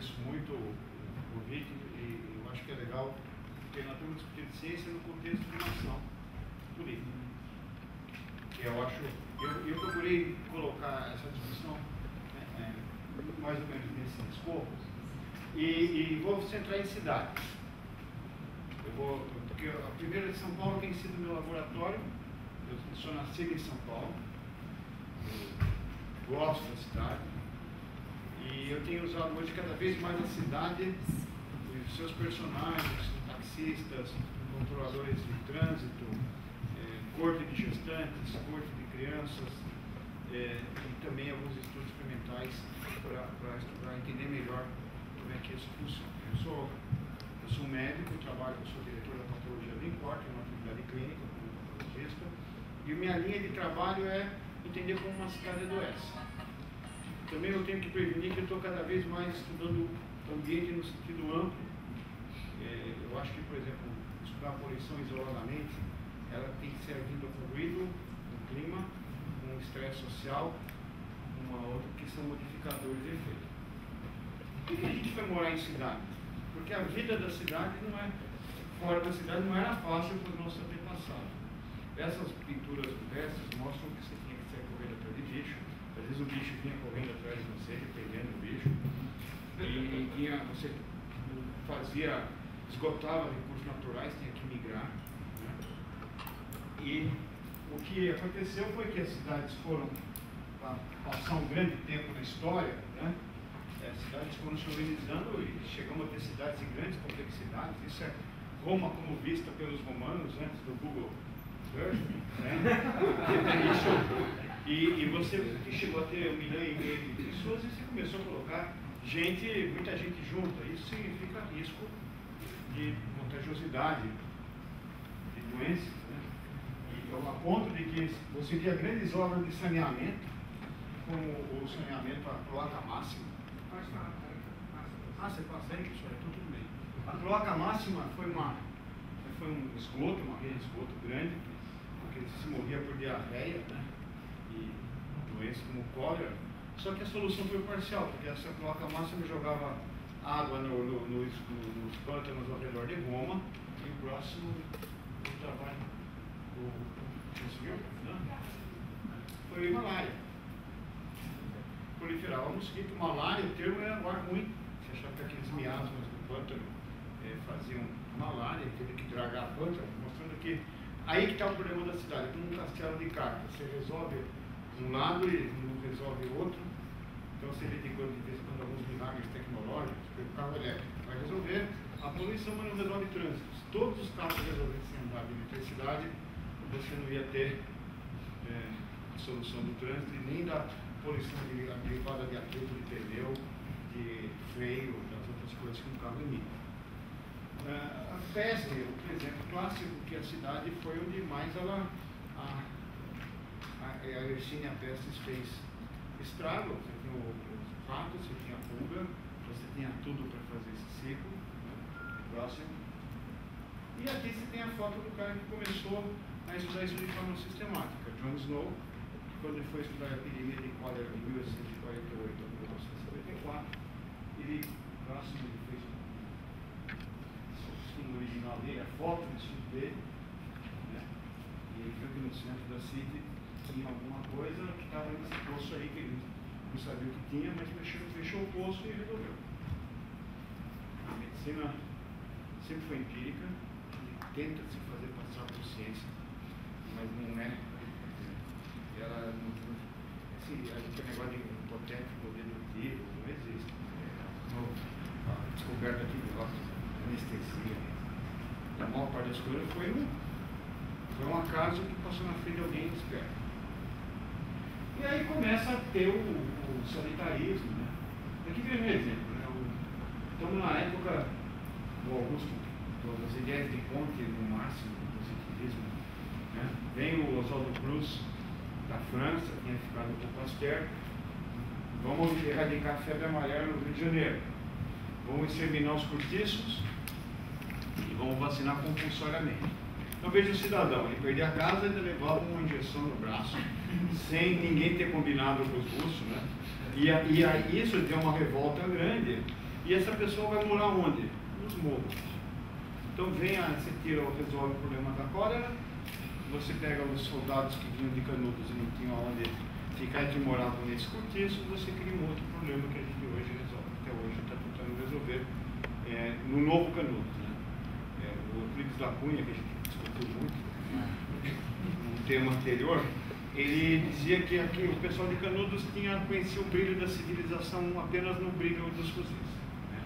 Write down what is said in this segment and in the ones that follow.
agradeço muito o convite e eu acho que é legal, porque nós estamos discutindo ciência no contexto de uma ação política. Que eu acho, eu, eu procurei colocar essa discussão né, é, mais ou menos nesse escopo e, e vou centrar em cidades. Eu vou, porque a primeira de São Paulo tem sido meu laboratório, eu sou nascido em São Paulo, gosto da cidade, e eu tenho usado hoje cada vez mais a cidade, os seus personagens, taxistas, controladores de trânsito, é, corte de gestantes, corte de crianças, é, e também alguns estudos experimentais para entender melhor como é que isso funciona. Eu sou, eu sou médico, trabalho, eu sou diretor da patologia do Incorte, uma atividade clínica como patologista, e minha linha de trabalho é entender como uma cidade adoece. Também eu tenho que prevenir que eu estou cada vez mais estudando o ambiente no sentido amplo. É, eu acho que, por exemplo, estudar a poluição isoladamente, ela tem que ser vinda com ruído, com clima, com estresse social, uma outra que são modificadores de efeito. Por que a gente foi morar em cidade? Porque a vida da cidade não é, fora da cidade não era fácil para os nossos antepassados. Essas pinturas rupestres mostram que você tinha que ser de bicho, às vezes o bicho vinha correndo atrás de você, dependendo do bicho. E, tinha, você fazia, esgotava recursos naturais, tinha que migrar. Né? E o que aconteceu foi que as cidades foram passar um grande tempo na história, né? As cidades foram se organizando e chegamos a ter cidades de grandes complexidades. Isso é Roma como vista pelos romanos antes do Google Earth. Né? Isso, e, e você chegou a ter um milhão e meio de pessoas e você começou a colocar gente, muita gente junta. Isso significa risco de contagiosidade, de doenças. Né? E, a ponto de que você via grandes obras de saneamento, como o saneamento a cloaca máxima. Ah, você passa aí, pessoal? Então tudo bem. A cloaca máxima foi, uma, foi um esgoto, uma rede de esgoto grande, porque se morria por diarreia, né? Doenças como cólera, só que a solução foi parcial, porque essa cloaca máxima jogava água no, no, no, nos pântanos ao redor de Roma, e o próximo do trabalho do, conseguiu? Foi malária. Proliferava mosquito, malária, o termo era ar ruim. Você achava que aqueles miasmas do pântano é, faziam malária, teve que dragar pântano, mostrando que aí que está o problema da cidade, como um castelo de cartas. Você resolve um lado e não resolve outro. Então você vê de de vez em quando alguns milagres tecnológicos, porque o carro elétrico vai resolver a poluição, mas não resolve trânsito. Se todos os carros resolvessem andar de eletricidade, você não ia ter é, a solução do trânsito e nem da poluição derivada de atrito de pneu, de freio, das outras coisas que um carro emite. Uh, a peste, o exemplo clássico que a cidade foi onde mais ela a, a, a Yersinia pestis fez estrago, você tinha os ratos, você tinha a pulga, você tinha tudo para fazer esse ciclo. Né? Próximo. E aqui você tem a foto do cara que começou a estudar isso de forma sistemática. John Snow, que quando ele foi estudar a epidemia de cólera em 1848 a 1954, ele, próximo, ele fez o dele, a foto do estudo dele, né? e ele viu que no centro da City tinha alguma coisa que estava nesse poço aí, que ele não sabia o que tinha, mas fechou, fechou o poço e resolveu. A medicina sempre foi empírica, tenta se fazer passar por ciência, mas não é. Ela não. Assim, a gente tem negócio de hipotético dedutivo, não existe. É, a descoberta de anestesia. A maior parte das coisas foi um, foi um acaso que passou na frente de alguém esperto. E aí começa a ter o, o sanitarismo. Né? Aqui vem um exemplo. Né? O, estamos na época do Augusto, das ideias de Conte no máximo do positivismo. Né? Vem o Oswaldo Cruz da França, tinha ficado com o Pasteur. Vamos erradicar a febre amarela no Rio de Janeiro. Vamos exterminar os cortiços e vamos vacinar compulsoriamente. Então veja o cidadão, ele perdia a casa e ainda levava uma injeção no braço, sem ninguém ter combinado com os russos, né? E, a, e a, isso deu uma revolta grande. E E essa pessoa vai morar onde? Nos morros. Então venha, você tira, resolve o problema da cólera, você pega os soldados que vinham de Canudos e não tinham onde ficar que moravam nesse cortiço, você cria um outro problema que a gente hoje resolve, até hoje está tentando resolver é, no novo Canudos. Né? É, o Euclides da Cunha, que a gente discutiu muito no tema anterior, ele dizia que aqui, o pessoal de Canudos tinha conhecia o brilho da civilização apenas no brilho dos fuzis. Né?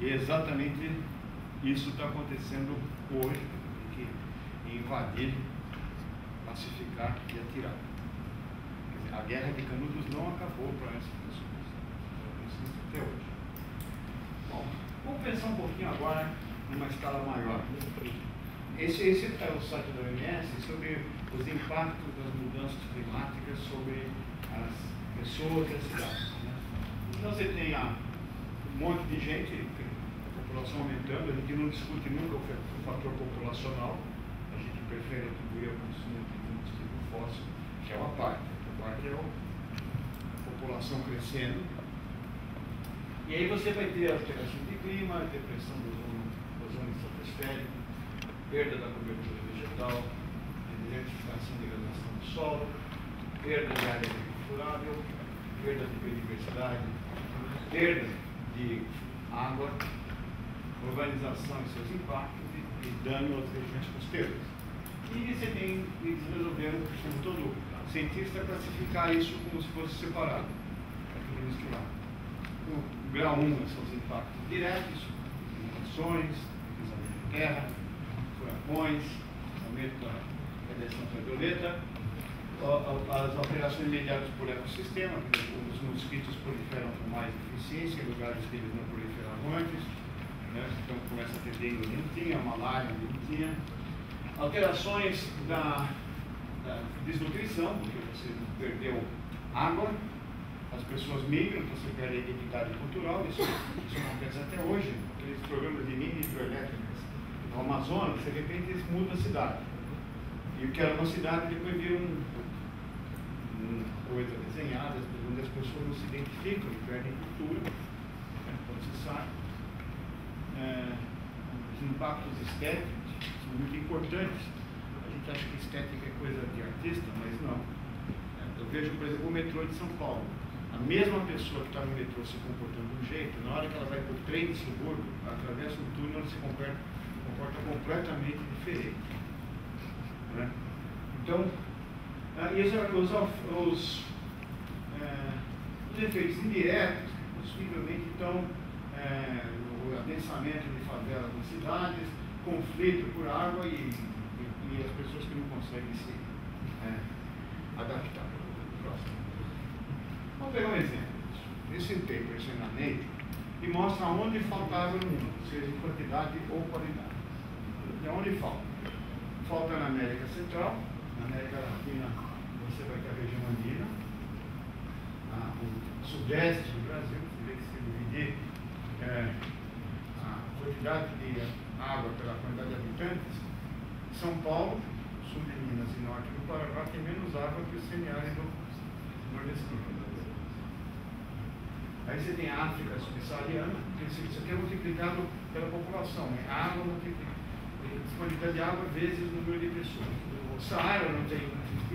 E exatamente isso está acontecendo hoje, que invadir, pacificar e atirar. A guerra de Canudos não acabou para essas pessoas. Existe até hoje. Bom, vamos pensar um pouquinho agora numa escala maior. Esse, esse é o site da OMS sobre os impactos das mudanças climáticas sobre as pessoas e as cidades. Né? Então você tem ah, um monte de gente, a população aumentando, a gente não discute nunca o fator populacional, a gente prefere atribuir ao consumo de combustível fóssil, que é uma parte. A parte é a população crescendo. E aí você vai ter alteração de clima, depressão do ozônio estratosférico, perda da cobertura vegetal, desertificação e degradação do solo, perda de área agriculturável, perda de biodiversidade, perda de água, urbanização e seus impactos e, e dano às regiões costeiras. E você tem, eles resolveram, como todo cientista, classificar isso como se fosse separado. O grau 1 um são os impactos diretos, inundações, terra, furacões, aumento da radiação ultravioleta, as alterações imediatas por ecossistema, os mosquitos proliferam com mais eficiência em lugares que eles não proliferavam antes, né? então começa a ter dengue não tinha, malária não tinha. Alterações da, da desnutrição, porque você perdeu água, as pessoas migram, então você perde a identidade cultural, isso, isso acontece até hoje, aqueles programas de mini hidroelétricas no Amazonas, de repente eles mudam a cidade. E o que era uma cidade depois vira um, uma coisa desenhada, onde as pessoas não se identificam e perdem cultura, né, quando se sai. É, os impactos estéticos são muito importantes. A gente acha que estética é coisa de artista, mas não. É, eu vejo, por exemplo, o metrô de São Paulo. A mesma pessoa que está no metrô se comportando de um jeito, na hora que ela vai o trem de subúrbio, atravessa um túnel, ela se comporta, comporta completamente diferente. Né? Então, isso é os, os, uh, os efeitos indiretos, possivelmente, então, uh, o adensamento de favelas nas cidades, conflito por água e, e, e as pessoas que não conseguem se adaptar. Próximo. Vamos pegar um exemplo. Esse paper, esse e mostra onde falta água no mundo, seja em quantidade ou qualidade. E onde falta? Falta na América Central, na América Latina você vai ter a região andina, a, o sudeste do Brasil, você vê que se dividir é, a quantidade de água pela quantidade de habitantes, São Paulo, sul de Minas e norte do Paraná tem menos água que o semiárido nordestino. Aí você tem a África subsaariana, que isso aqui é multiplicado pela população, a água multiplicada, disponibilidade de água vezes o número de pessoas. O Saara não tem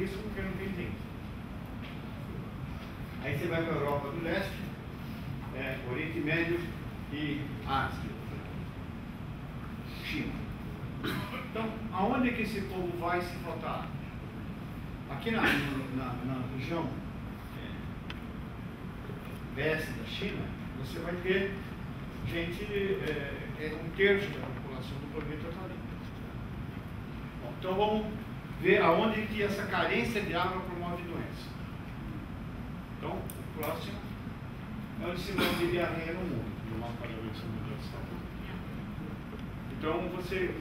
isso porque não tem gente. Aí você vai para a Europa do Leste, é, Oriente Médio e Ásia. China. Então, aonde é que esse povo vai se faltar? Aqui na, na, na região leste da China, você vai ter gente, é, é um terço da população do planeta está ali. Então vamos ver aonde que essa carência de água promove doença. Então, o próximo é o sinal de diarreia no mundo, no mapa da Organização Mundial de Saúde. Então, você,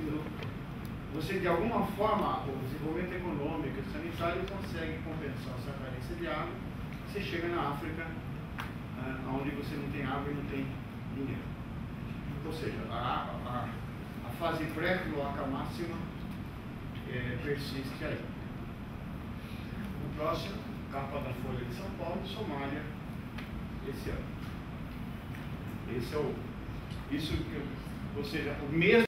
você de alguma forma, o desenvolvimento econômico e sanitário consegue compensar essa carência de água. Você chega na África, uh, onde você não tem água e não tem dinheiro. Ou seja, a, a, a fase pré-cloaca máxima é, persiste aí. O próximo, capa da Folha de São Paulo, Somália, esse ano. Esse é o, isso, ou seja, o mesmo